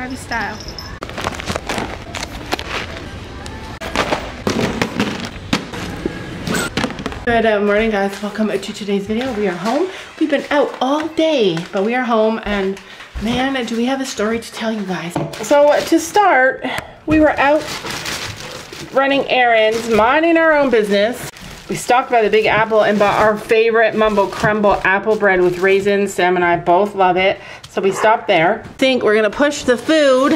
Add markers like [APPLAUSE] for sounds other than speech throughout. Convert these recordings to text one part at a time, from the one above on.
Gabby style. Good uh, morning guys, welcome to today's video. We are home. We've been out all day, but we are home and man, do we have a story to tell you guys. So to start, we were out running errands, minding our own business. We stopped by the Big Apple and bought our favorite Mumbo Crumble apple bread with raisins. Sam and I both love it. So we stopped there. think we're gonna push the food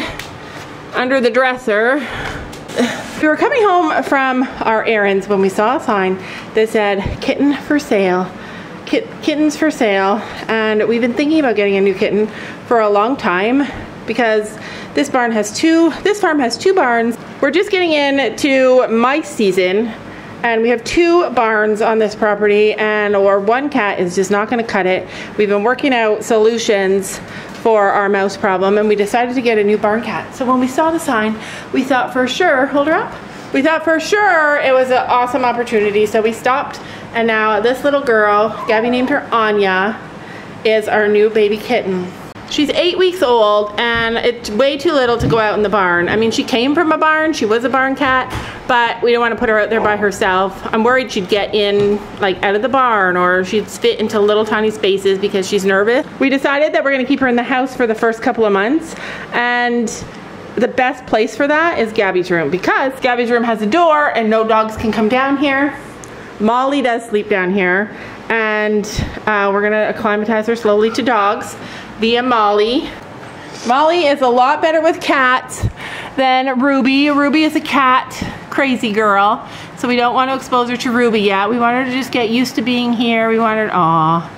under the dresser [SIGHS] we were coming home from our errands when we saw a sign that said kitten for sale Kit kittens for sale and we've been thinking about getting a new kitten for a long time because this barn has two this farm has two barns we're just getting into mice season and we have two barns on this property and or one cat is just not going to cut it we've been working out solutions for our mouse problem and we decided to get a new barn cat. So when we saw the sign, we thought for sure, hold her up, we thought for sure it was an awesome opportunity. So we stopped and now this little girl, Gabby named her Anya, is our new baby kitten. She's eight weeks old and it's way too little to go out in the barn. I mean, she came from a barn, she was a barn cat, but we don't want to put her out there by herself. I'm worried she'd get in like out of the barn or she'd fit into little tiny spaces because she's nervous. We decided that we're gonna keep her in the house for the first couple of months and the best place for that is Gabby's room because Gabby's room has a door and no dogs can come down here. Molly does sleep down here and uh, we're gonna acclimatize her slowly to dogs via Molly. Molly is a lot better with cats than Ruby. Ruby is a cat crazy girl. So we don't want to expose her to Ruby yet. We want her to just get used to being here. We want her, aw.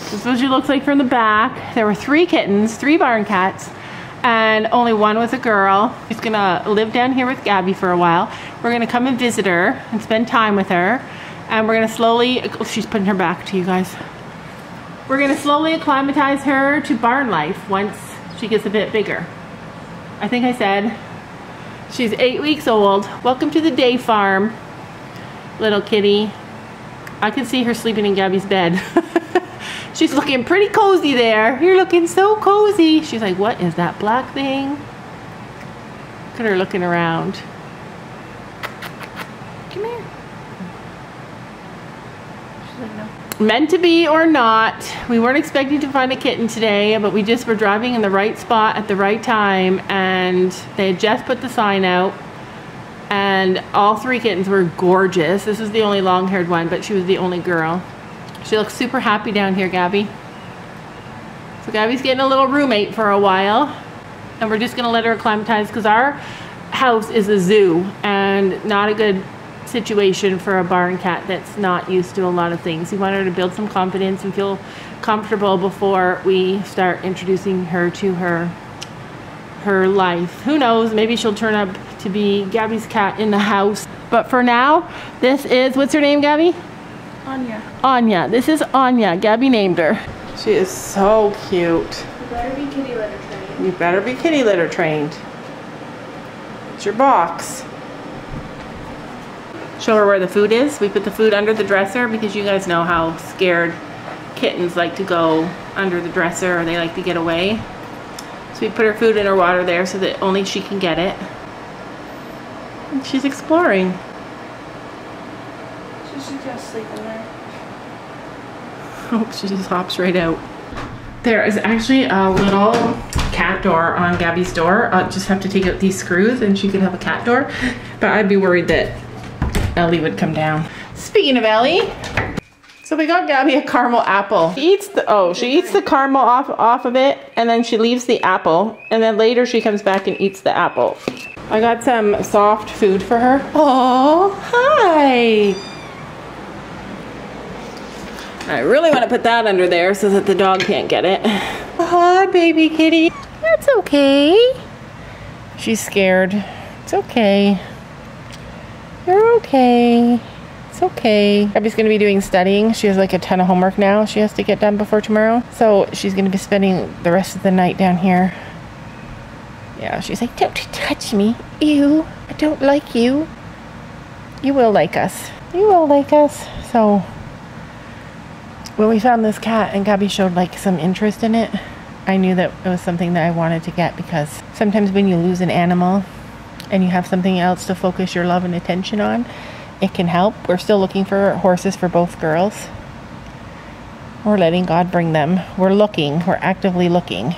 This is what she looks like from the back. There were three kittens, three barn cats, and only one was a girl. She's gonna live down here with Gabby for a while. We're gonna come and visit her and spend time with her. And we're gonna slowly, oh, she's putting her back to you guys. We're gonna slowly acclimatize her to barn life once she gets a bit bigger. I think I said she's eight weeks old. Welcome to the day farm, little kitty. I can see her sleeping in Gabby's bed. [LAUGHS] she's looking pretty cozy there. You're looking so cozy. She's like, what is that black thing? Look at her looking around. Come here. She's like, no meant to be or not, we weren't expecting to find a kitten today, but we just were driving in the right spot at the right time and they had just put the sign out and all three kittens were gorgeous. This is the only long-haired one, but she was the only girl. She looks super happy down here, Gabby. So Gabby's getting a little roommate for a while and we're just gonna let her acclimatize because our house is a zoo and not a good situation for a barn cat that's not used to a lot of things. We want her to build some confidence and feel comfortable before we start introducing her to her her life. Who knows, maybe she'll turn up to be Gabby's cat in the house. But for now, this is, what's her name, Gabby? Anya. Anya. This is Anya. Gabby named her. She is so cute. You better be kitty litter trained. You better be kitty litter trained. It's your box. Show her where the food is. We put the food under the dresser because you guys know how scared kittens like to go under the dresser or they like to get away. So we put her food and her water there so that only she can get it. And she's exploring. She should just sleep in there. [LAUGHS] Oh, she just hops right out. There is actually a little cat door on Gabby's door. I'll just have to take out these screws and she can have a cat door. But I'd be worried that Ellie would come down. Speaking of Ellie, so we got Gabby a caramel apple. She eats the, oh, she eats the caramel off, off of it and then she leaves the apple and then later she comes back and eats the apple. I got some soft food for her. Oh, hi. I really want to put that under there so that the dog can't get it. Hi, baby kitty. That's okay. She's scared. It's okay. You're okay. It's okay. Abby's gonna be doing studying. She has like a ton of homework now she has to get done before tomorrow. So she's gonna be spending the rest of the night down here. Yeah, she's like, don't touch me. Ew, I don't like you. You will like us. You will like us. So when we found this cat and Gabby showed like some interest in it, I knew that it was something that I wanted to get because sometimes when you lose an animal and you have something else to focus your love and attention on, it can help. We're still looking for horses for both girls. We're letting God bring them. We're looking, we're actively looking.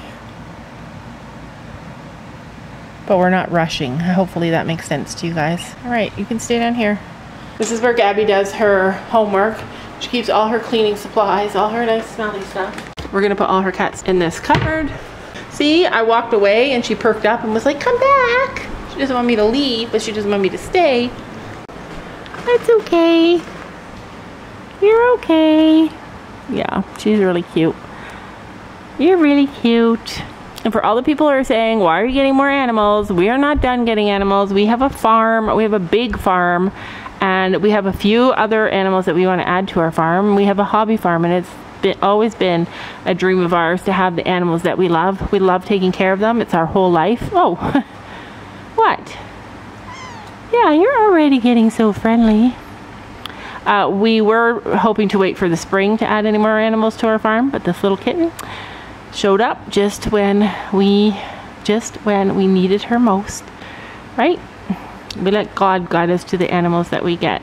But we're not rushing. Hopefully that makes sense to you guys. All right, you can stay down here. This is where Gabby does her homework. She keeps all her cleaning supplies, all her nice smelly stuff. We're gonna put all her cats in this cupboard. See, I walked away and she perked up and was like, come back. Doesn't want me to leave, but she doesn't want me to stay. That's okay. You're okay. Yeah, she's really cute. You're really cute. And for all the people who are saying, why are you getting more animals? We are not done getting animals. We have a farm. We have a big farm. And we have a few other animals that we want to add to our farm. We have a hobby farm and it's been, always been a dream of ours to have the animals that we love. We love taking care of them. It's our whole life. Oh, [LAUGHS] what? Yeah, you're already getting so friendly. Uh, we were hoping to wait for the spring to add any more animals to our farm, but this little kitten showed up just when we just when we needed her most. Right? We let God guide us to the animals that we get.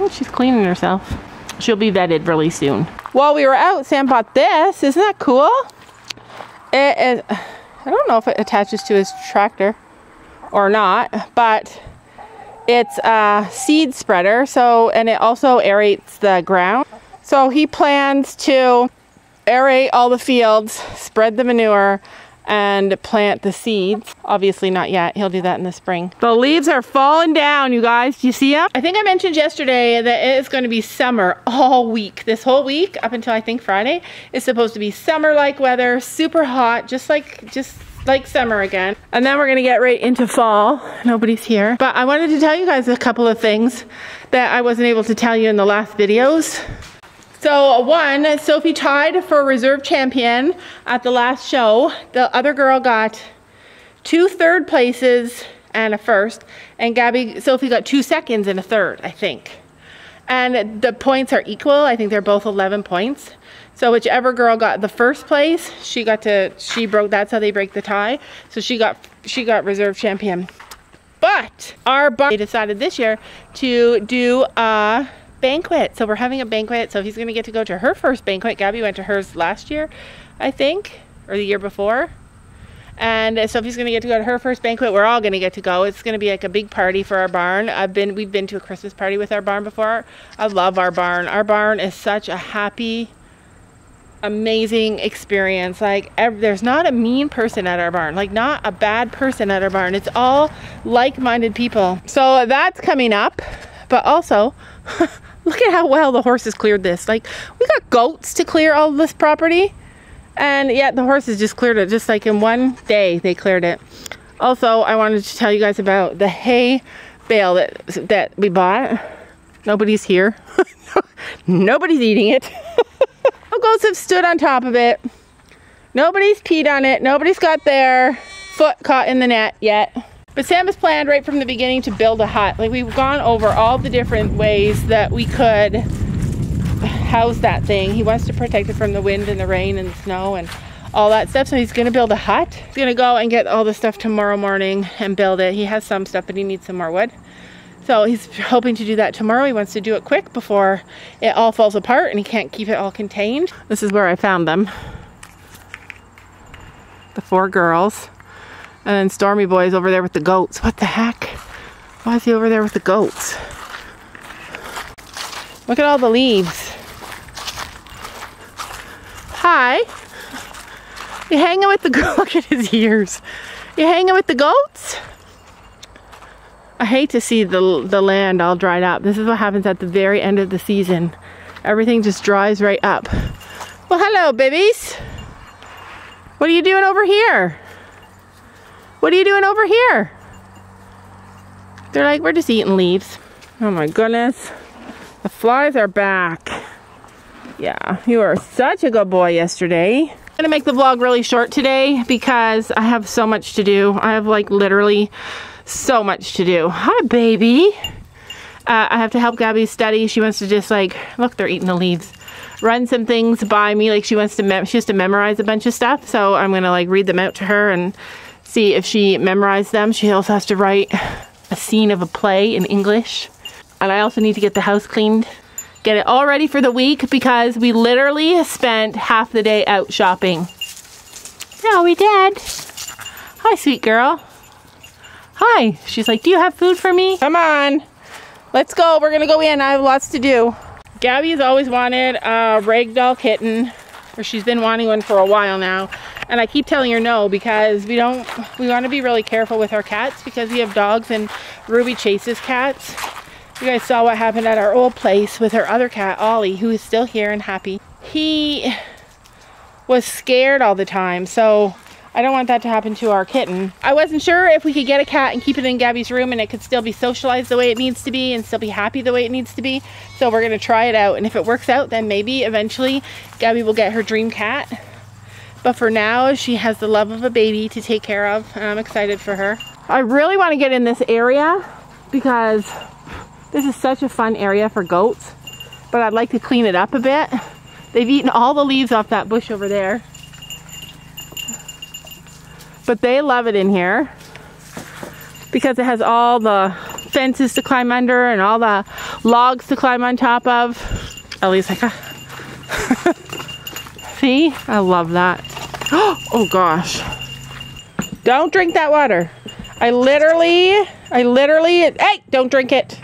Oh, she's cleaning herself. She'll be vetted really soon. While we were out, Sam bought this. Isn't that cool? It is, I don't know if it attaches to his tractor or not, but it's a seed spreader. So, and it also aerates the ground. So he plans to aerate all the fields, spread the manure, and plant the seeds. Obviously not yet, he'll do that in the spring. The leaves are falling down, you guys. Do you see them? I think I mentioned yesterday that it is gonna be summer all week. This whole week, up until I think Friday, is supposed to be summer-like weather, super hot, just like, just like summer again. And then we're gonna get right into fall. Nobody's here. But I wanted to tell you guys a couple of things that I wasn't able to tell you in the last videos. So one, Sophie tied for reserve champion at the last show. The other girl got two third places and a first. And Gabby, Sophie got two seconds and a third, I think. And the points are equal. I think they're both 11 points. So whichever girl got the first place, she got to, she broke, that's how they break the tie. So she got, she got reserve champion. But our barn, they decided this year to do a banquet. So we're having a banquet. So he's going to get to go to her first banquet. Gabby went to hers last year, I think, or the year before. And so if he's going to get to go to her first banquet, we're all going to get to go. It's going to be like a big party for our barn. I've been, we've been to a Christmas party with our barn before. I love our barn. Our barn is such a happy, amazing experience. Like there's not a mean person at our barn, like not a bad person at our barn. It's all like-minded people. So that's coming up, but also [LAUGHS] look at how well the horses cleared this. Like we got goats to clear all this property. And yet the horses just cleared it. Just like in one day they cleared it. Also, I wanted to tell you guys about the hay bale that, that we bought. Nobody's here. [LAUGHS] Nobody's eating it. [LAUGHS] no goats have stood on top of it. Nobody's peed on it. Nobody's got their foot caught in the net yet. But Sam has planned right from the beginning to build a hut. Like we've gone over all the different ways that we could house that thing. He wants to protect it from the wind and the rain and the snow and all that stuff. So he's gonna build a hut. He's gonna go and get all the stuff tomorrow morning and build it. He has some stuff, but he needs some more wood. So he's hoping to do that tomorrow. He wants to do it quick before it all falls apart and he can't keep it all contained. This is where I found them. The four girls. And then Stormy Boy's over there with the goats. What the heck? Why is he over there with the goats? Look at all the leaves. Hi. You hanging with the goats? [LAUGHS] Look at his ears. You hanging with the goats? I hate to see the, the land all dried up. This is what happens at the very end of the season. Everything just dries right up. Well, hello, babies. What are you doing over here? What are you doing over here? They're like, we're just eating leaves. Oh my goodness. The flies are back. Yeah, you were such a good boy yesterday. I'm gonna make the vlog really short today because I have so much to do. I have like literally so much to do. Hi, baby. Uh, I have to help Gabby study. She wants to just like, look, they're eating the leaves. run some things by me. Like she wants to, mem- she has to memorize a bunch of stuff. So I'm gonna like read them out to her and see if she memorized them. She also has to write a scene of a play in English. And I also need to get the house cleaned, get it all ready for the week because we literally spent half the day out shopping. Yeah, we did. Hi, sweet girl. Hi. She's like, do you have food for me? Come on. Let's go. We're going to go in. I have lots to do. Gabby has always wanted a ragdoll kitten, or she's been wanting one for a while now. And I keep telling her no because we don't, we want to be really careful with our cats because we have dogs and Ruby chases cats. You guys saw what happened at our old place with her other cat, Ollie, who is still here and happy. He was scared all the time, so I don't want that to happen to our kitten. I wasn't sure if we could get a cat and keep it in Gabby's room and it could still be socialized the way it needs to be and still be happy the way it needs to be. So we're gonna try it out. And if it works out, then maybe eventually Gabby will get her dream cat. But for now, she has the love of a baby to take care of I'm excited for her. I really wanna get in this area because this is such a fun area for goats, but I'd like to clean it up a bit. They've eaten all the leaves off that bush over there. But they love it in here because it has all the fences to climb under and all the logs to climb on top of. Ellie's like. See? I love that. [GASPS] Oh gosh. Don't drink that water. I literally, I literally, hey, don't drink it.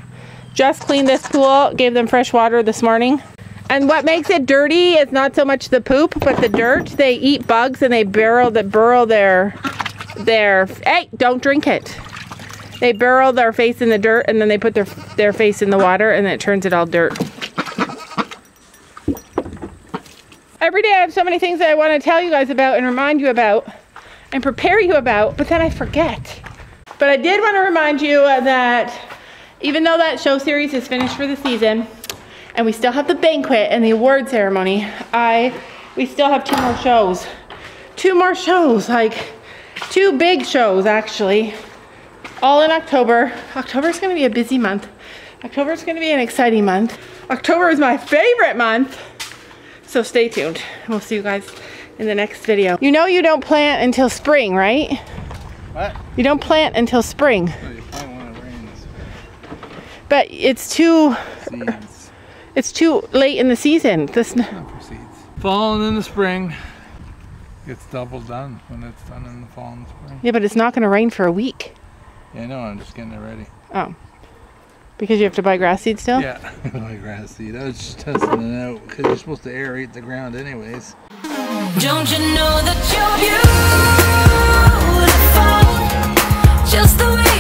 Just cleaned this pool, gave them fresh water this morning. And what makes it dirty is not so much the poop, but the dirt. They eat bugs and they burrow that burrow their their hey, don't drink it. They burrow their face in the dirt and then they put their their face in the water and it turns it all dirt. Every day I have so many things that I want to tell you guys about and remind you about and prepare you about, but then I forget. But I did want to remind you uh, that even though that show series is finished for the season, and we still have the banquet and the award ceremony, I we still have two more shows. Two more shows, like two big shows actually. All in October. October is gonna be a busy month. October is gonna be an exciting month. October is my favorite month. So stay tuned. We'll see you guys in the next video. You know you don't plant until spring, right? What? You don't plant until spring. Oh, you probably want it rains. But it's too Seeds. it's too late in the season. This Not for seeds. Fall and in the spring. Gets double done when it's done in the fall and spring. Yeah, but it's not gonna rain for a week. Yeah, I know. I'm just getting it ready. Oh. Because you have to buy grass seed still? Yeah, [LAUGHS] buy grass seed. I was just testing it out because you're supposed to aerate the ground anyways. Don't you know that you're beautiful? Just the way